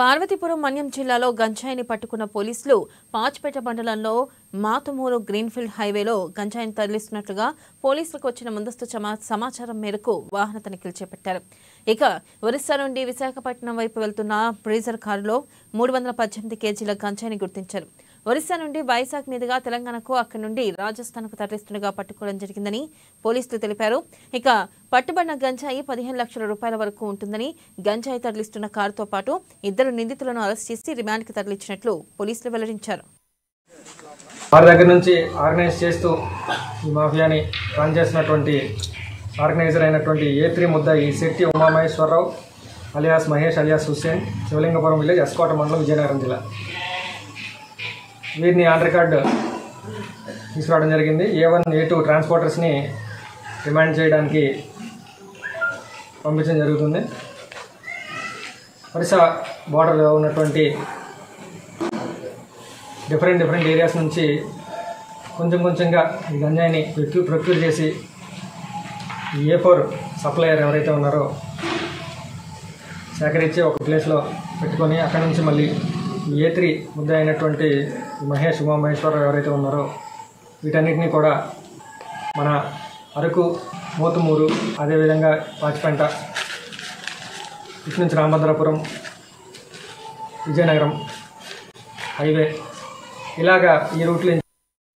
పార్వతీపురం మన్యం జిల్లాలో గంజాయిని పట్టుకున్న పోలీసులు పాచిపేట మండలంలో మాతుమూరు గ్రీన్ఫీల్డ్ హైవేలో గంజాయిని తరలిస్తున్నట్లుగా పోలీసులకు వచ్చిన ముందస్తు సమాచారం మేరకు వాహన తనిఖీలు చేపట్టారు. ఇక ఒరిస్సా నుండి విశాఖపట్నం వైపు వెళ్తున్న బ్రీజర్ కారులో మూడు వందల పద్దెనిమిది కేజీల గంజాయిని గుర్తించారు. ఒరిస్సా నుండి వైజాగ్ మీదుగా తెలంగాణకు అక్కడి నుండి రాజస్థాన్కు తరలిస్తుండగా పట్టుకోవడం జరిగిందని పోలీసులు తెలిపారు. ఇక పట్టుబడిన గంజాయి పదిహేను లక్షల రూపాయల వరకు ఉంటుందని గంజాయి తరలిస్తున్న కారుతో పాటు ఇద్దరు నిందితులను అరెస్ట్ చేసి రిమాండ్కి తరలించినట్లు పోలీసులు వెల్లడించారు. వారి దగ్గర నుంచి ఆర్గనైజ్ చేస్తూ ఈ మాఫియాని రన్ చేస్తున్నటువంటి ఆర్గనైజర్ అయినటువంటి ఏ త్రీ ముద్ద ఈ Shetty Umamaheswararao alias Mahesh alias Hussain Sivalingapuram village S Kota మండలం విజయనగరం జిల్లా. వీరిని ఆధార్ కార్డు తీసుకురావడం జరిగింది. ఏ వన్ ఏ టూ ట్రాన్స్పోర్టర్స్ని డిమాండ్ చేయడానికి పంపించడం జరుగుతుంది. ఒరిస్సా బార్డర్లో ఉన్నటువంటి డిఫరెంట్ డిఫరెంట్ ఏరియాస్ నుంచి కొంచెం కొంచెంగా ఈ గంజాయిని ప్రొక్యూ ప్రొక్యూర్ చేసి ఏ ఫోర్ సప్లయర్ ఎవరైతే ఉన్నారో సేకరించి ఒక ప్లేస్లో పెట్టుకొని అక్కడి నుంచి మళ్ళీ ఏ త్రీ ముద్ద అయినటువంటి మహేష్ ఉమామహేశ్వరరావు ఎవరైతే ఉన్నారో వీటన్నిటినీ కూడా మన అరకు మోతుమూరు అదేవిధంగా పాచిపెంట ఇటు నుంచి రామభద్రాపురం విజయనగరం హైవే ఇలాగా ఈ రూట్లో